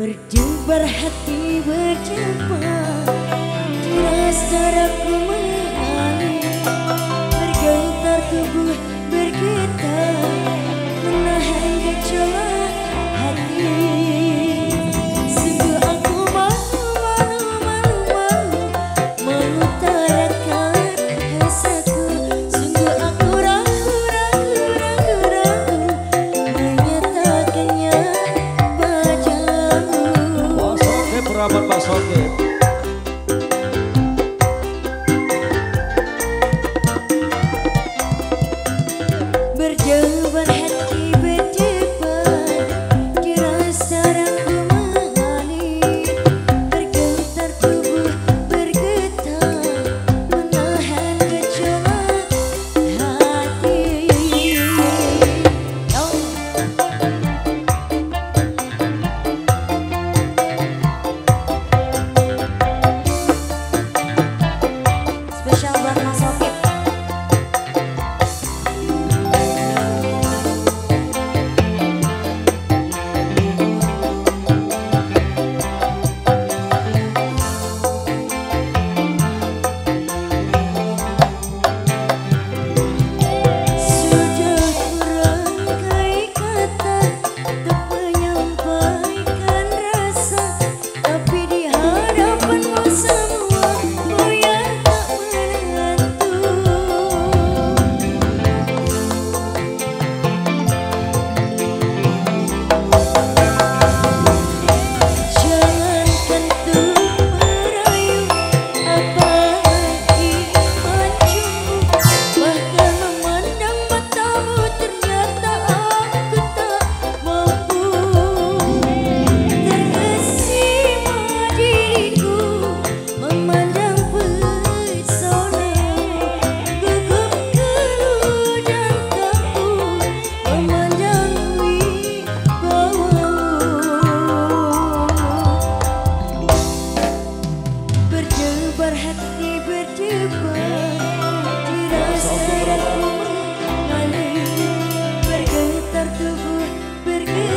Berdebar hati berdebar perder.